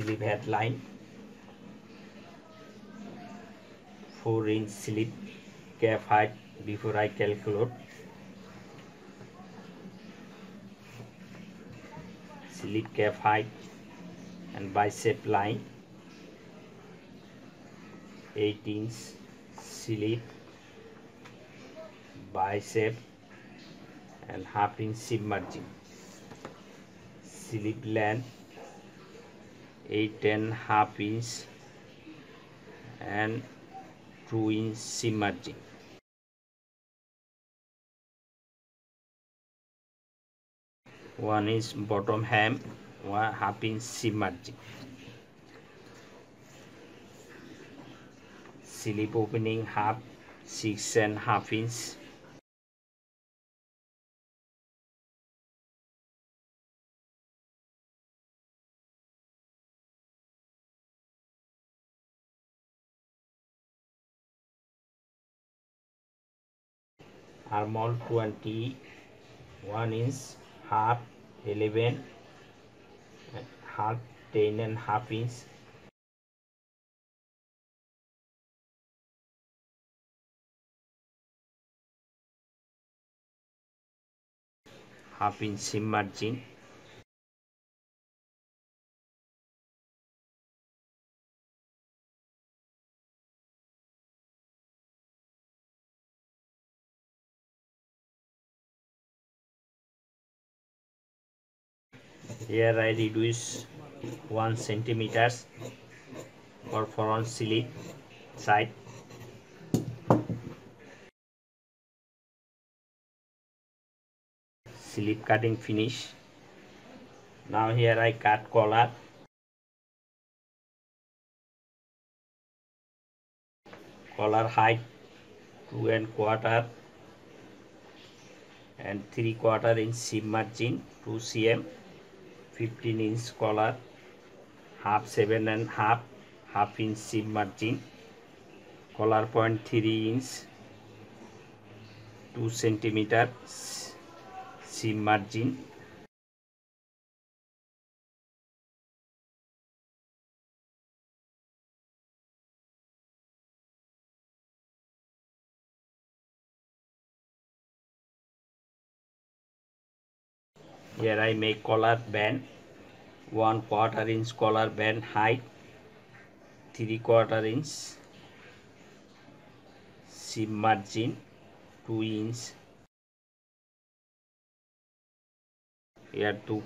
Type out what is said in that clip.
slip headline 4 inch slip calf height before I calculate. Slip calf height and bicep line. 8 inch slip bicep and half inch seam margin slip length 8 and half inch and 2 inch seam margin one is bottom hem one half inch seam margin slip opening half six and half inch armhole 21 inch half 11 half 10 and half inch. Half inch seam margin here I reduce 1 centimeters for front slip side. Slip cutting finish. Now here I cut collar. Collar height two and quarter and three quarter inch seam margin 2 cm 15 inch collar half seven and half half inch seam margin collar point 3 inch 2 centimeter seam margin here I make collar band one quarter inch collar band height three quarter inch seam margin two inch here two